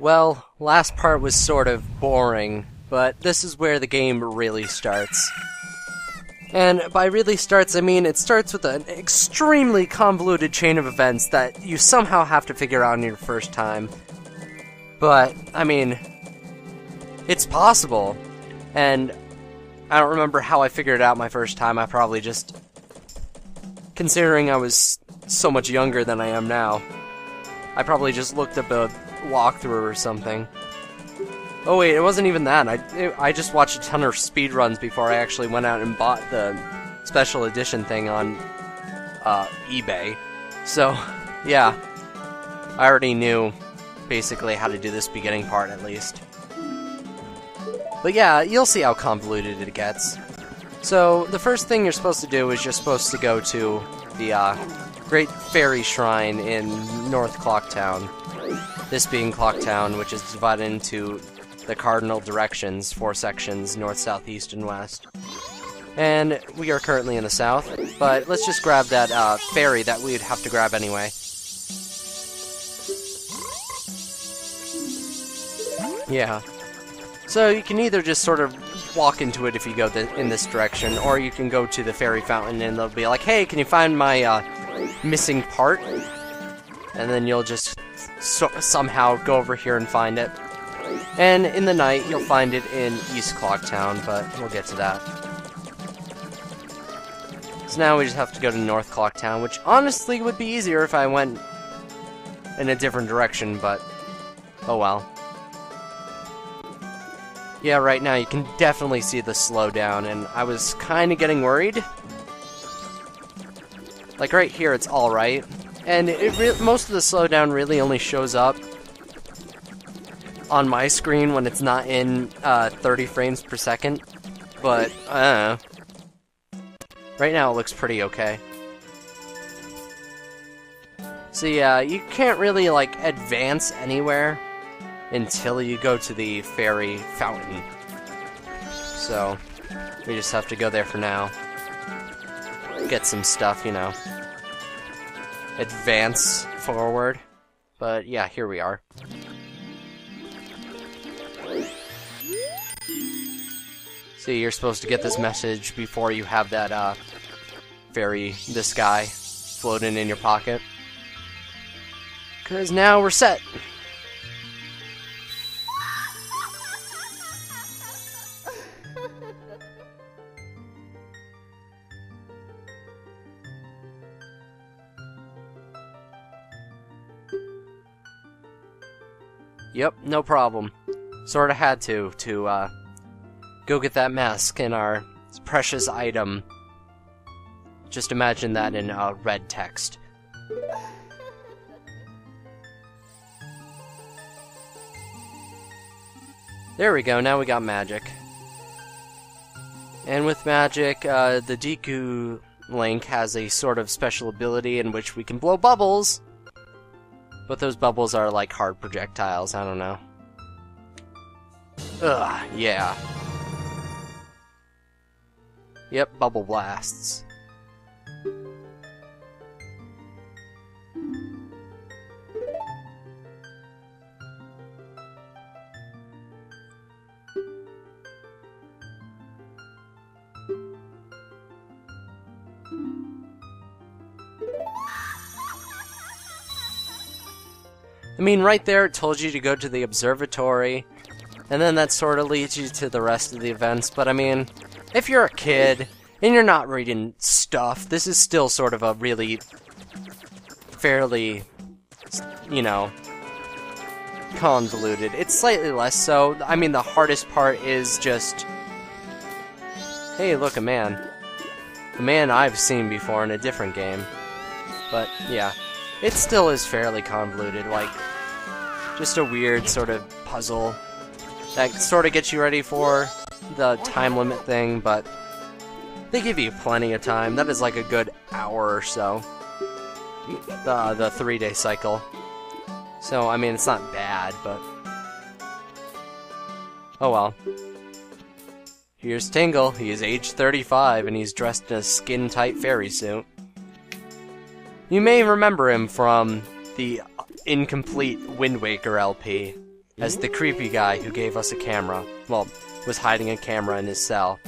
Well, last part was sort of boring, but this is where the game really starts. And by really starts, I mean it starts with an extremely convoluted chain of events that you somehow have to figure out in your first time. But, I mean, it's possible. And I don't remember how I figured it out my first time. I probably just. Considering I was so much younger than I am now, I probably just looked up a walkthrough or something. Oh wait, it wasn't even that. I it, I just watched a ton of speedruns before I actually went out and bought the special edition thing on uh, eBay. So, yeah, I already knew basically how to do this beginning part at least. But yeah, you'll see how convoluted it gets. So, the first thing you're supposed to do is you're supposed to go to the uh, Great Fairy Shrine in North Clocktown. This being Clocktown, which is divided into the cardinal directions, four sections, north, south, east, and west. And we are currently in the south, but let's just grab that uh, fairy that we'd have to grab anyway. Yeah. So you can either just sort of walk into it if you go th in this direction, or you can go to the fairy fountain and they'll be like, hey, can you find my uh, missing part? And then you'll just so somehow go over here and find it. And in the night, you'll find it in East Clocktown, but we'll get to that. So now we just have to go to North Clocktown, which honestly would be easier if I went in a different direction, but oh well. Yeah, right now you can definitely see the slowdown, and I was kind of getting worried. Like right here, it's alright. And most of the slowdown really only shows up on my screen when it's not in uh, 30 frames per second. But, uh, right now it looks pretty okay. So yeah, you can't really, like, advance anywhere until you go to the fairy fountain. So, we just have to go there for now. Get some stuff, you know. Advance forward. But yeah, here we are. See, you're supposed to get this message before you have that, uh, fairy, this guy, floating in your pocket. Because now we're set. Yep, no problem. Sorta had to, to, uh, go get that mask and our precious item. Just imagine that in uh, red text. There we go, now we got magic. And with magic, uh, the Deku Link has a sort of special ability in which we can blow bubbles! But those bubbles are like hard projectiles, I don't know. Ugh, yeah. Yep, bubble blasts. Mean, right there it told you to go to the observatory, and then that sort of leads you to the rest of the events, but I mean, if you're a kid and you're not reading stuff, this is still sort of a really fairly, you know, convoluted. It's slightly less so. I mean, the hardest part is just, hey, look, a man. A man I've seen before in a different game. But, yeah. It still is fairly convoluted, like, just a weird sort of puzzle that sort of gets you ready for the time limit thing, but they give you plenty of time. That is like a good hour or so. The, the three day cycle. So, I mean, it's not bad, but. Oh well. Here's Tingle. He is age 35 and he's dressed in a skin tight fairy suit. You may remember him from the incomplete Wind Waker LP. as the creepy guy who gave us a camera. Well, was hiding a camera in his cell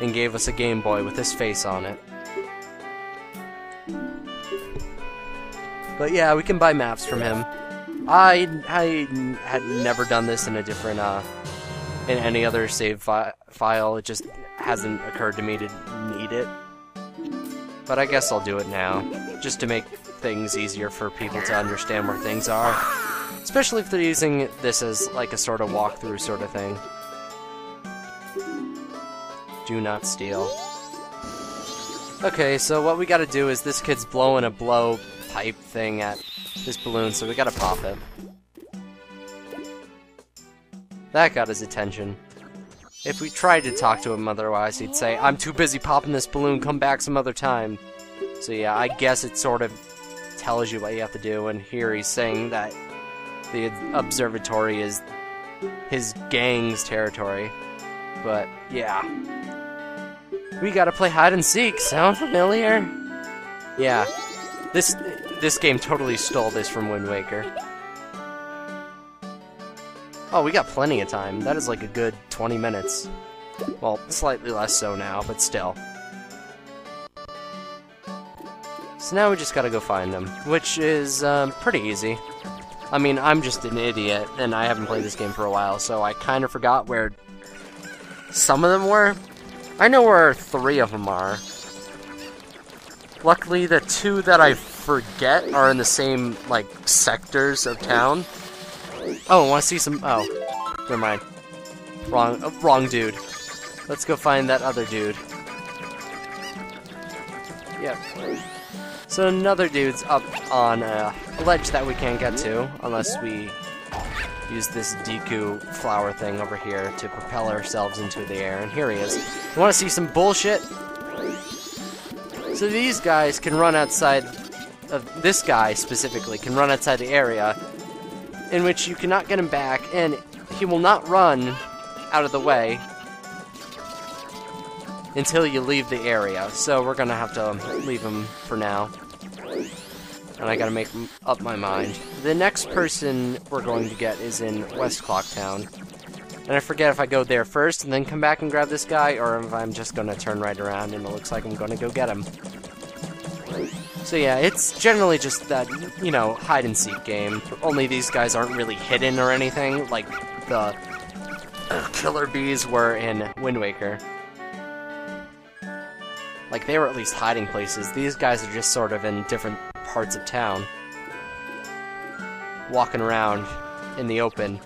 and gave us a Game Boy with his face on it. But yeah, we can buy maps from him. I I had never done this in a different uh in any other save fi file. It just hasn't occurred to me to need it. But I guess I'll do it now, just to make things easier for people to understand where things are. Especially if they're using this as like a sort of walkthrough sort of thing. Do not steal. Okay, so what we gotta do is this kid's blowing a blow pipe thing at this balloon, so we gotta pop it. That got his attention. If we tried to talk to him otherwise, he'd say, I'm too busy popping this balloon, come back some other time. So yeah, I guess it sort of tells you what you have to do, and here he's saying that the observatory is his gang's territory. But yeah. We gotta play hide and seek. Sound familiar? Yeah. This this game totally stole this from Wind Waker. Oh, we got plenty of time. That is like a good 20 minutes. Well, slightly less so now, but still. So now we just gotta go find them, which is um, pretty easy. I mean, I'm just an idiot, and I haven't played this game for a while, so I kind of forgot where some of them were. I know where three of them are. Luckily, the two that I forget are in the same, like, sectors of town. Oh, I want to see some... Oh, never mind. Wrong, uh, wrong dude. Let's go find that other dude. Yep. So another dude's up on a ledge that we can't get to unless we use this Deku flower thing over here to propel ourselves into the air. And here he is. You want to see some bullshit? So these guys can run outside of this guy specifically can run outside the area in which you cannot get him back and he will not run out of the way until you leave the area. So we're gonna have to leave him for now and I gotta make up my mind. The next person we're going to get is in West Clocktown. And I forget if I go there first and then come back and grab this guy, or if I'm just gonna turn right around and it looks like I'm gonna go get him. So yeah, it's generally just that, you know, hide-and-seek game. Only these guys aren't really hidden or anything, like the killer bees were in Wind Waker. Like, they were at least hiding places. These guys are just sort of in different parts of town. Walking around in the open.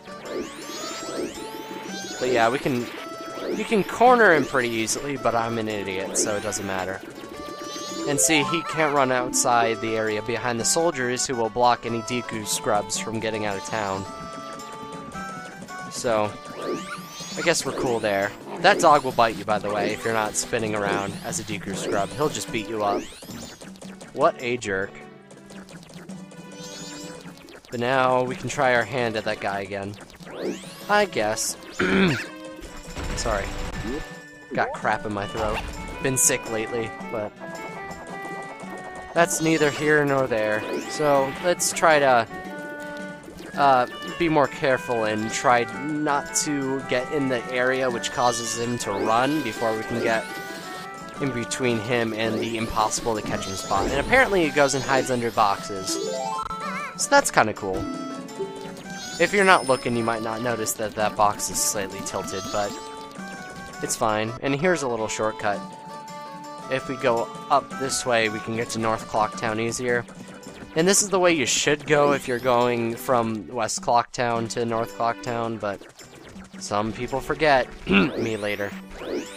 But yeah, we can... You can corner him pretty easily, but I'm an idiot, so it doesn't matter. And see, he can't run outside the area behind the soldiers who will block any Deku scrubs from getting out of town. So, I guess we're cool there. That dog will bite you, by the way, if you're not spinning around as a Deku scrub. He'll just beat you up. What a jerk. But now we can try our hand at that guy again. I guess. Sorry. Got crap in my throat. Been sick lately, but... That's neither here nor there. So, let's try to uh, be more careful and try not to get in the area which causes him to run before we can get in between him and the impossible to catch him spot. And apparently he goes and hides under boxes. So that's kind of cool. If you're not looking, you might not notice that that box is slightly tilted, but it's fine. And here's a little shortcut. If we go up this way, we can get to North Clocktown easier. And this is the way you should go if you're going from West Clocktown to North Clocktown, but some people forget. Me later.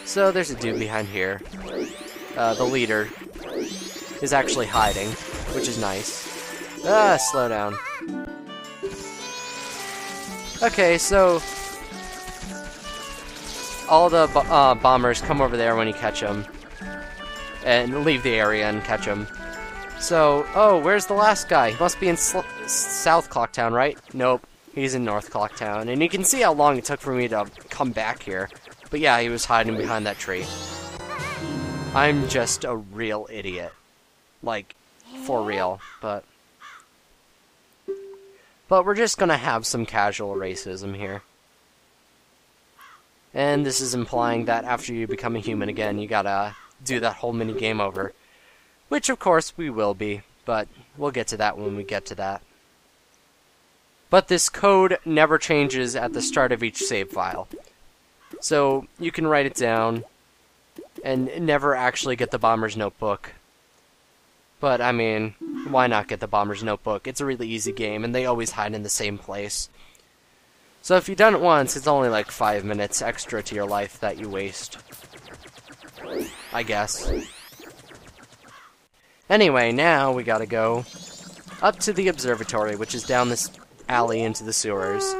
So there's a dude behind here. Uh, the leader is actually hiding, which is nice. Ah, slow down. Okay, so all the uh, bombers come over there when you catch them, and leave the area and catch them. So, oh, where's the last guy? He must be in Sl South Clocktown, right? Nope, he's in North Clocktown. And you can see how long it took for me to come back here. But yeah, he was hiding behind that tree. I'm just a real idiot. Like, for real, but... But we're just gonna have some casual racism here. And this is implying that after you become a human again, you gotta do that whole mini game over. Which, of course, we will be, but we'll get to that when we get to that. But this code never changes at the start of each save file. So you can write it down and never actually get the Bomber's Notebook. But, I mean, why not get the Bomber's Notebook? It's a really easy game, and they always hide in the same place. So if you've done it once, it's only like five minutes extra to your life that you waste. I guess. Anyway, now we gotta go up to the observatory, which is down this alley into the sewers.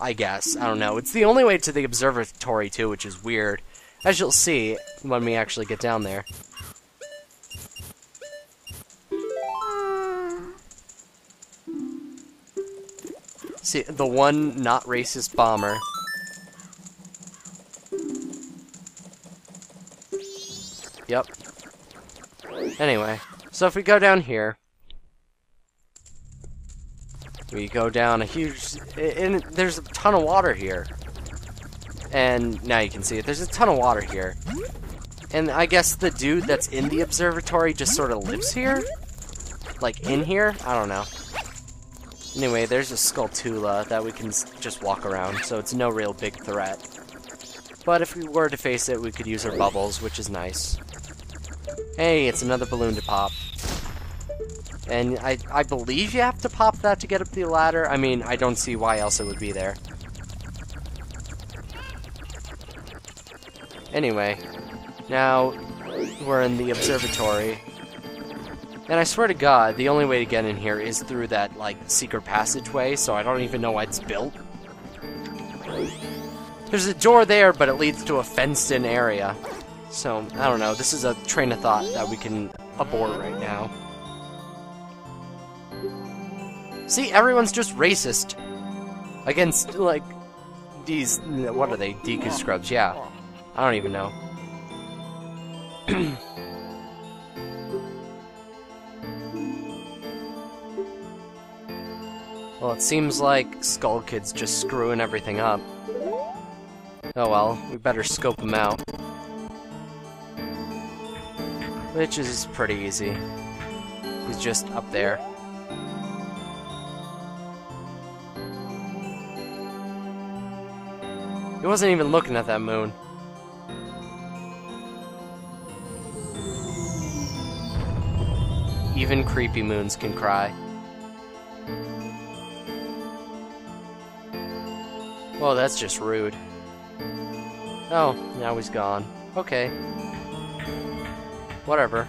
I guess. I don't know. It's the only way to the observatory, too, which is weird. As you'll see when we actually get down there. See, the one not racist bomber. Yep. Anyway, so if we go down here, we go down a huge, and there's a ton of water here. And now you can see it. There's a ton of water here. And I guess the dude that's in the observatory just sort of lives here? Like, in here? I don't know. Anyway, there's a Skulltula that we can just walk around, so it's no real big threat. But if we were to face it, we could use our bubbles, which is nice. Hey, it's another balloon to pop. And I, I believe you have to pop that to get up the ladder. I mean, I don't see why else it would be there. Anyway, now we're in the observatory. And I swear to God, the only way to get in here is through that, like, secret passageway, so I don't even know why it's built. There's a door there, but it leads to a fenced-in area. So, I don't know, this is a train of thought that we can abort right now. See, everyone's just racist. Against, like, these, what are they, Deku scrubs, yeah. I don't even know. well, it seems like Skull Kid's just screwing everything up. Oh well, we better scope him out. Which is pretty easy. He's just up there. He wasn't even looking at that moon. Even creepy moons can cry. Well, that's just rude. Oh, now he's gone. Okay. Whatever.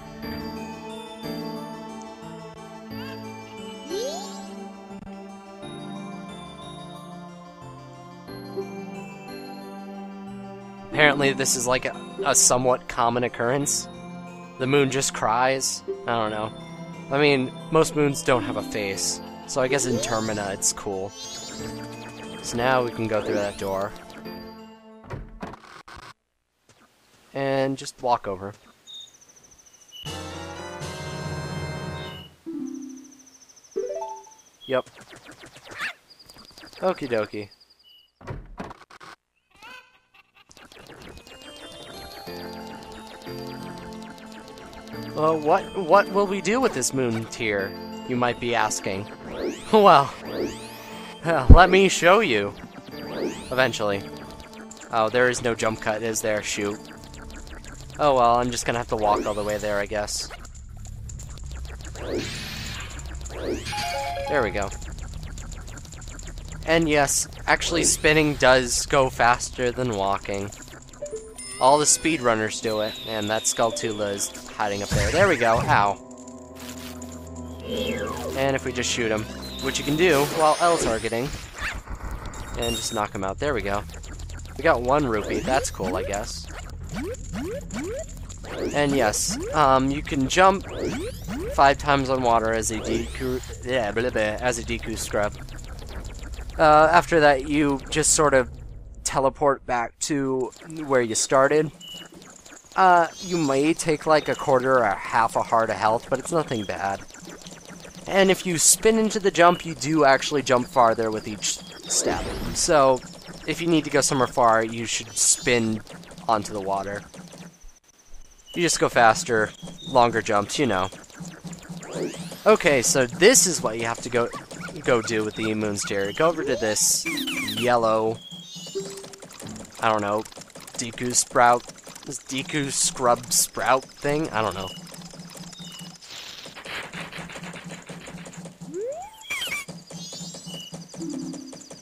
Apparently this is like a, a somewhat common occurrence. The moon just cries. I don't know. I mean, most moons don't have a face, so I guess in Termina it's cool. So now we can go through that door. And just walk over. Yep. Okie dokie. Well, what what will we do with this moon tear, You might be asking. well, uh, let me show you. Eventually. Oh, there is no jump cut, is there? Shoot. Oh well, I'm just gonna have to walk all the way there, I guess. There we go. And yes, actually spinning does go faster than walking. All the speedrunners do it, and that Skulltula is hiding up there. There we go. Ow. And if we just shoot him, which you can do while L targeting, and just knock him out. There we go. We got one rupee. That's cool, I guess. And yes, um, you can jump five times on water as a Deku, yeah, blah, blah, as a Deku scrub. Uh, after that, you just sort of teleport back to where you started. Uh, you may take like a quarter or half a heart of health, but it's nothing bad. And if you spin into the jump, you do actually jump farther with each step. So, if you need to go somewhere far, you should spin onto the water. You just go faster, longer jumps, you know. Okay, so this is what you have to go go do with the moon's tear. Go over to this yellow, I don't know, Deku sprout, this Deku scrub sprout thing? I don't know.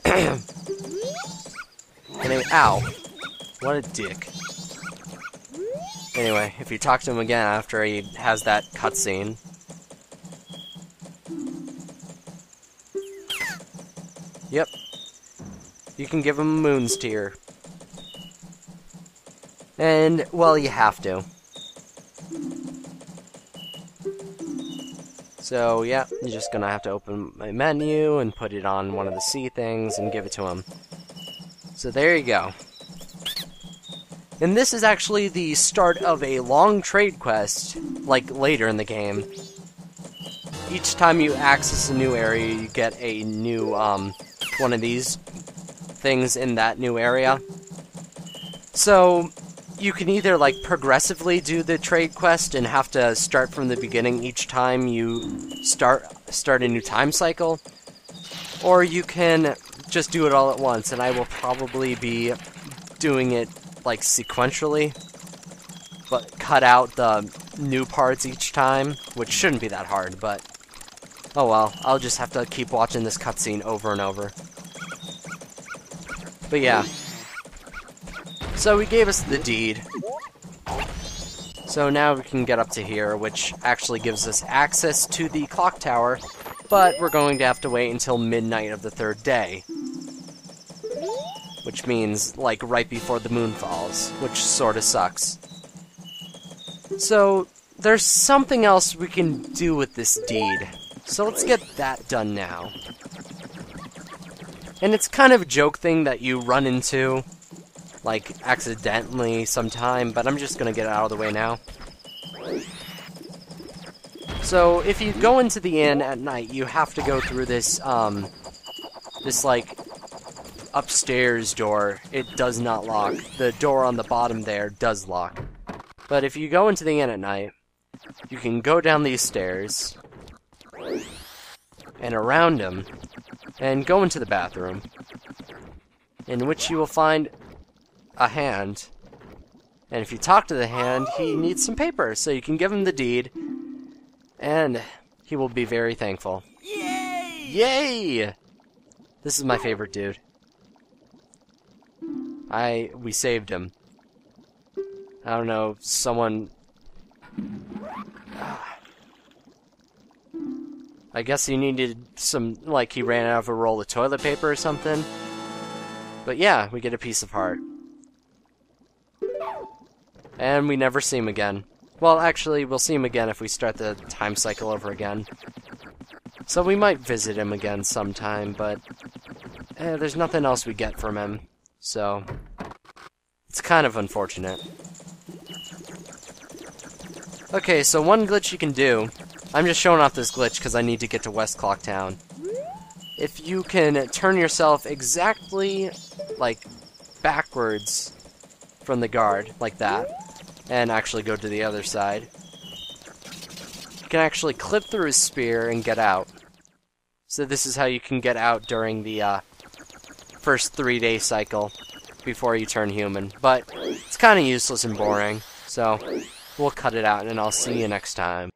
they, ow. What a dick. Anyway, if you talk to him again after he has that cutscene, Yep. You can give him moon's tear. And, well, you have to. So, yeah, you're just gonna have to open my menu and put it on one of the C things and give it to him. So there you go. And this is actually the start of a long trade quest, like later in the game. Each time you access a new area, you get a new, um, one of these things in that new area. So, you can either, like, progressively do the trade quest and have to start from the beginning each time you start, start a new time cycle, or you can just do it all at once, and I will probably be doing it, like, sequentially, but cut out the new parts each time, which shouldn't be that hard, but oh well, I'll just have to keep watching this cutscene over and over. But yeah. So he gave us the deed. So now we can get up to here, which actually gives us access to the clock tower, but we're going to have to wait until midnight of the third day. Which means, like, right before the moon falls, which sorta sucks. So, there's something else we can do with this deed. So let's get that done now. And it's kind of a joke thing that you run into, like, accidentally sometime, but I'm just gonna get out of the way now. So, if you go into the inn at night, you have to go through this, um, this, like, upstairs door. It does not lock. The door on the bottom there does lock. But if you go into the inn at night, you can go down these stairs, and around them, and go into the bathroom, in which you will find a hand. And if you talk to the hand, he needs some paper, so you can give him the deed, and he will be very thankful. Yay! Yay! This is my favorite dude. I we saved him. I don't know, someone ah. I guess he needed some, like he ran out of a roll of toilet paper or something. But yeah, we get a piece of heart. And we never see him again. Well, actually, we'll see him again if we start the time cycle over again. So we might visit him again sometime, but eh, there's nothing else we get from him. So it's kind of unfortunate. Okay, so one glitch you can do I'm just showing off this glitch because I need to get to West Clock Town. If you can turn yourself exactly, like, backwards from the guard, like that, and actually go to the other side, you can actually clip through his spear and get out. So this is how you can get out during the uh, first three-day cycle before you turn human. But it's kind of useless and boring, so we'll cut it out, and I'll see you next time.